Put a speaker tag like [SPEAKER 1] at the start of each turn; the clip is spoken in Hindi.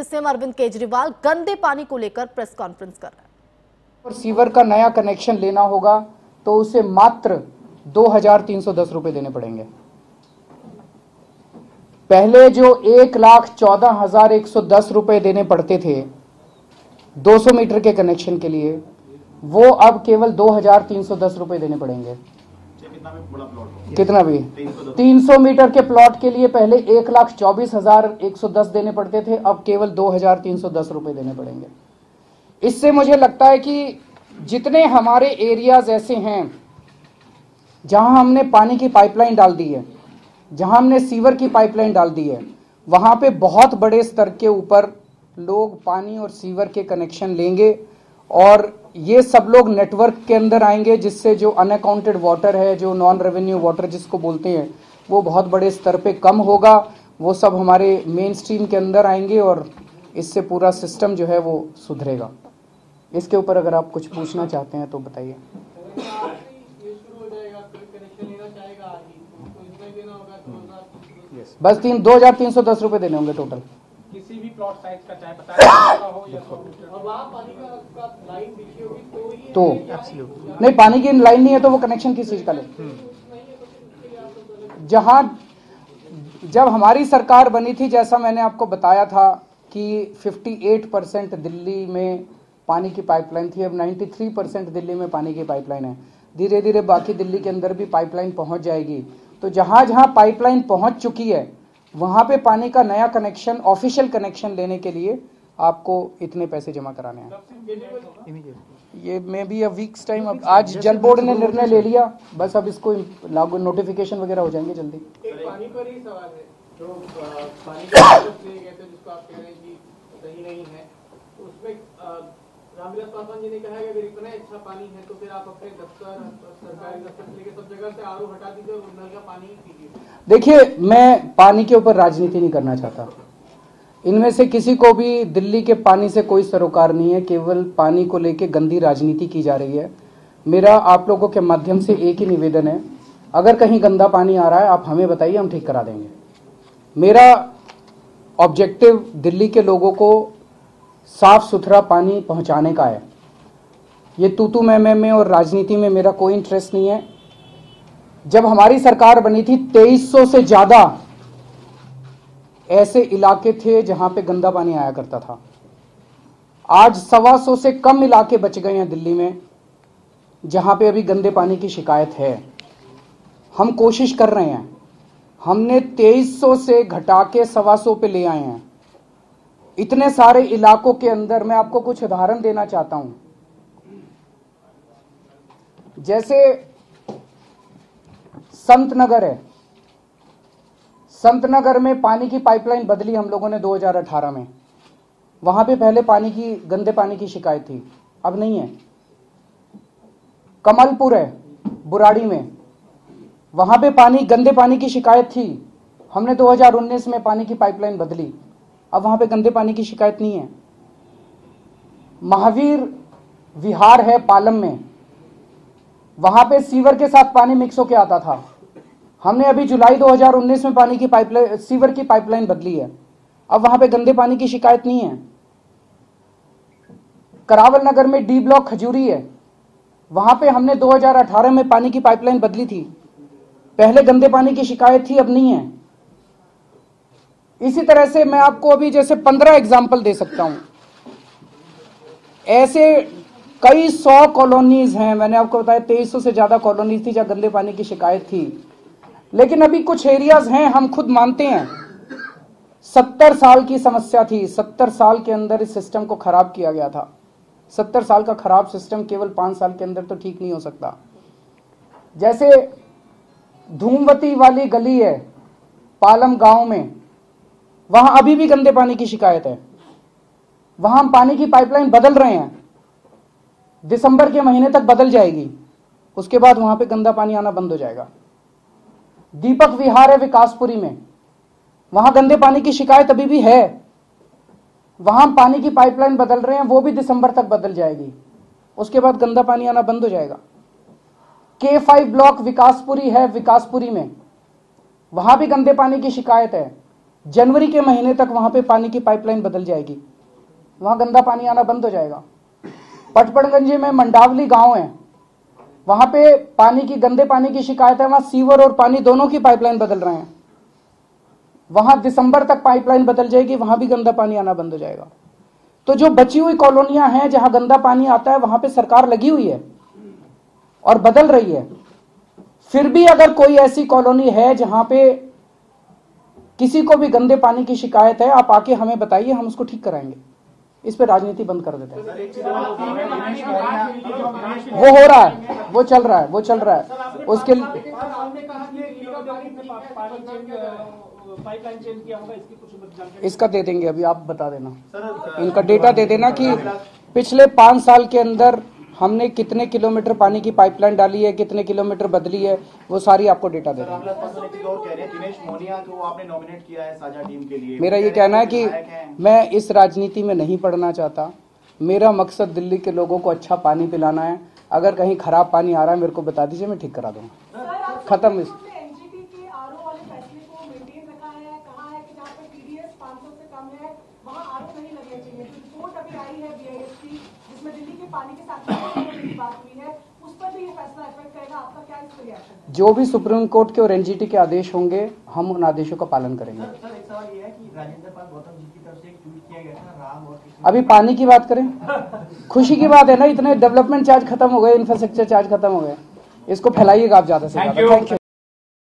[SPEAKER 1] कि सीएम अरविंद केजरीवाल गंदे पानी को लेकर प्रेस कॉन्फ्रेंस कर रहे हैं।
[SPEAKER 2] सीवर का नया कनेक्शन लेना होगा तो उसे मात्र दो हज़ार तीन सौ दस रुपए देने पड़ेंगे। पहले जो एक लाख चौदह हज़ार एक सौ दस रुपए देने पड़ते थे 200 मीटर के कनेक्शन के लिए, वो अब केवल दो हज़ार तीन सौ दस रुपए देने पड़ेंगे। कितना भी 300 मीटर के प्लॉट के लिए पहले एक लाख चौबीस हज़ार एक सौ दस देने पड़ते थे अब केवल दो हज़ार तीन सौ दस रुपए देने पड़ेंगे। इससे मुझे लगता है कि जितने हमारे एरियाज़ ऐसे हैं जहाँ हमने पानी की पाइपलाइन डाल दी है जहाँ हमने सीवर की पाइपलाइन डाल दी है वहाँ पे बहुत बड़े स्तर के ऊपर लोग पानी और सीवर के कनेक्शन लेंगे। और ये सब लोग नेटवर्क के अंदर आएँगे, जिससे जो अनअकाउंटेड वाटर है, जो नॉन रेवेन्यू वाटर जिसको बोलते हैं, वो बहुत बड़े स्तर पे कम होगा। वो सब हमारे मेन स्ट्रीम के अंदर आएँगे और इससे पूरा सिस्टम जो है वो सुधरेगा। इसके ऊपर अगर आप कुछ पूछना चाहते हैं तो बताइए। बस तीन, दो हज़ार तीन सौ दस रुपये देने होंगे टोटल
[SPEAKER 3] प्लॉट साइज़ का चाहे पचास हो या सौ
[SPEAKER 2] तो नहीं पानी की लाइन नहीं है तो वो कनेक्शन किस चीज़ का ले? जहाँ जब हमारी सरकार बनी थी जैसा मैंने आपको बताया था कि 58 परसेंट दिल्ली में पानी की पाइपलाइन थी अब 93 परसेंट दिल्ली में पानी की पाइपलाइन है। धीरे धीरे बाकी दिल्ली के अंदर भी पाइपलाइन पहुँच जाएगी। तो जहाँ जहाँ पाइपलाइन पहुँच चुकी है वहाँ पे पानी का नया कनेक्शन ऑफिशियल कनेक्शन लेने के लिए आपको इतने पैसे जमा कराने हैं। ये maybe a weeks time अब आज जल बोर्ड ने निर्णय ले लिया। बस अब इसको लागू नोटिफिकेशन वगैरह हो जाएँगे जल्दी।
[SPEAKER 3] एक पानी पर ही सवाल है। जो पानी जिसको आप कह रहे हैं कि सही नहीं है तो उसमें रामविलास पासवान जी ने कहा है अगर इतना अच्छा पानी है तो फिर आप अपने दफ्तर, सरकारी दफ्तर से लेकर सब जगह से आर हटा दीजिए और नल का पानी पीजिए।
[SPEAKER 2] देखिए, मैं पानी के ऊपर राजनीति नहीं करना चाहता। इनमें से किसी को भी दिल्ली के पानी से कोई सरोकार नहीं है, केवल पानी को लेके गंदी राजनीति की जा रही है। मेरा आप लोगों के माध्यम से एक ही निवेदन है, अगर कहीं गंदा पानी आ रहा है, आप हमें बताइए, हम ठीक करा देंगे। मेरा ऑब्जेक्टिव दिल्ली के लोगों को साफ़ सुथरा पानी पहुँचाने का है। ये तूतू मैमे में और राजनीति में मेरा कोई इंटरेस्ट नहीं है। जब हमारी सरकार बनी थी 2300 से ज़्यादा ऐसे इलाके थे जहाँ पे गंदा पानी आया करता था। आज सवा सौ से कम इलाके बच गए हैं दिल्ली में, जहाँ पे अभी गंदे पानी की शिकायत है। हम कोशिश कर रहे हैं। हमने 2300 से घटा के सवा सौ पे ले आए हैं। इतने सारे इलाकों के अंदर मैं आपको कुछ उदाहरण देना चाहता हूँ। जैसे संत नगर है। संत नगर में पानी की पाइपलाइन बदली हम लोगों ने 2018 में। वहाँ पे पहले पानी की, गंदे पानी की शिकायत थी। अब नहीं है। कमलपुर है, बुराड़ी में। वहाँ पे पानी, गंदे पानी की शिकायत थी। हमने 2019 में पानी की पाइपलाइन बदली। अब वहाँ पे गंदे पानी की शिकायत नहीं है। महावीर विहार है पालम में। वहाँ पे सीवर के साथ पानी मिक्स होके आता था। हमने अभी जुलाई 2019 में पानी की पाइपलाइन सीवर की पाइपलाइन बदली है। अब वहाँ पे गंदे पानी की शिकायत नहीं है। करावल नगर में डी ब्लॉक खजूरी है। वहाँ पे हमने 2018 में पानी की पाइपलाइन बदली थी। पहले गंदे पानी की शिकायत थी, अब नहीं है। इसी तरह से मैं आपको अभी जैसे पंद्रह एग्ज़ाम्पल दे सकता हूँ। ऐसे कई सौ कॉलोनीज हैं, मैंने आपको बताया तेईस से ज़्यादा कॉलोनीज थी जहाँ गंदे पानी की शिकायत थी। लेकिन अभी कुछ एरियाज़ हैं, हम खुद मानते हैं। सत्तर साल की समस्या थी, सत्तर साल के अंदर इस सिस्टम को खराब किया गया था। सत्तर साल का खराब सिस्टम केवल पाँच साल के अंदर तो ठीक नहीं हो सकता। जैसे धूमवती वाली गली है, पालम गाँव में वहाँ अभी भी गंदे पानी की शिकायत है। वहाँ हम पानी की पाइपलाइन बदल रहे हैं। दिसंबर के महीने तक बदल जाएगी। उसके बाद वहाँ पे गंदा पानी आना बंद हो जाएगा। दीपक विहार है विकासपुरी में। वहाँ गंदे पानी की शिकायत अभी भी है। वहाँ हम पानी की पाइपलाइन बदल रहे हैं, वो भी दिसंबर तक बदल जाएगी। उसके बाद गंदा पानी आना बंद हो जाएगा। के फाइव ब्लॉक विकासपुरी है, विकासपुरी में। वहाँ भी गंदे पानी की शिकायत है। जनवरी के महीने तक वहाँ पे पानी की पाइपलाइन बदल जाएगी। वहाँ गंदा पानी आना बंद हो जाएगा। पटपड़गंजे में मंडावली गाँव है। वहाँ पे पानी की, गंदे पानी की शिकायत है। वहाँ सीवर और पानी दोनों की पाइपलाइन बदल रहे हैं। वहाँ दिसंबर तक पाइपलाइन बदल जाएगी, वहाँ भी गंदा पानी आना बंद हो जाएगा। तो जो बची हुई कॉलोनियाँ हैं, जहाँ गंदा पानी आता है, वहाँ पे सरकार लगी हुई है और बदल रही है। फिर भी अगर कोई ऐसी कॉलोनी है, जहाँ पे किसी को भी गंदे पानी की शिकायत है आप आके हमें बताइए हम उसको ठीक कराएँगे। इस पर राजनीति बंद कर देते हैं। वो हो रहा है वो चल रहा है वो चल रहा है। उसके
[SPEAKER 4] इसका
[SPEAKER 2] दे देंगे अभी आप बता देना। इनका डेटा दे देना कि पिछले पाँच साल के अंदर हमने कितने किलोमीटर पानी की पाइपलाइन डाली है कितने किलोमीटर बदली है वो सारी आपको डेटा दे
[SPEAKER 5] रहे हैं। दिनेश मोनिया को आपने नॉमिनेट किया है साझा टीम के लिए
[SPEAKER 2] मेरा ये कहना है कि मैं इस राजनीति में नहीं पढ़ना चाहता। मेरा मकसद दिल्ली के लोगों को अच्छा पानी पिलाना है। अगर कहीं खराब पानी आ रहा है मेरे को बता दीजिए मैं ठीक करा दूँगा। खत्म इस
[SPEAKER 6] एनजीटी के आरओ वाले फैसले को मेंटेन रखा है कहा है कि जहाँ पे टीडीएस 500 से कम है नहीं लगने चाहिए जो रिपोर्ट अभी आई है बीआईएस की जिसमें दिल्ली के पानी के साथ की बात हुई है। उस पर भी ये फैसला इफ़ेक्ट करेगा। आपका क्या इस पर रिएक्शन है?
[SPEAKER 2] जो भी सुप्रीम कोर्ट के और एनजीटी के आदेश होंगे हम उन आदेशों का पालन करेंगे।
[SPEAKER 7] सर एक सवाल ये है कि राजेंद्र पाल गौतम जी की तरफ़ से एक ट्वीट किया गया था राम और
[SPEAKER 2] अभी पानी की बात करें। खुशी की बात है ना इतने डेवलपमेंट चार्ज खत्म हो गए इंफ्रास्ट्रक्चर चार्ज खत्म हो गए। इसको फैलाइएगा आप ज़्यादा से ज़्यादा। Thank you